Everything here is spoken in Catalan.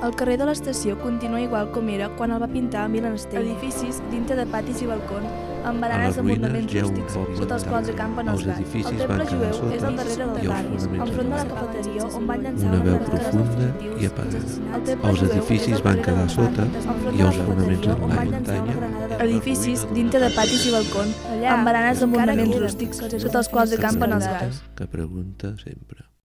El carrer de l'estació continua igual com era quan el va pintar Milan Stein. Edificis dintre de patis i balcons, amb baranes amb muntament rústics, sota els quals acampen els gats. El temple jueu és al darrere del barri, enfront de la cafeteria on van llançar una veu profunda i apagada. Els edificis van quedar sota i els fonaments en la muntanya. Edificis dintre de patis i balcons, amb baranes amb ornaments rústics, sota els quals acampen els gats. Que pregunta sempre.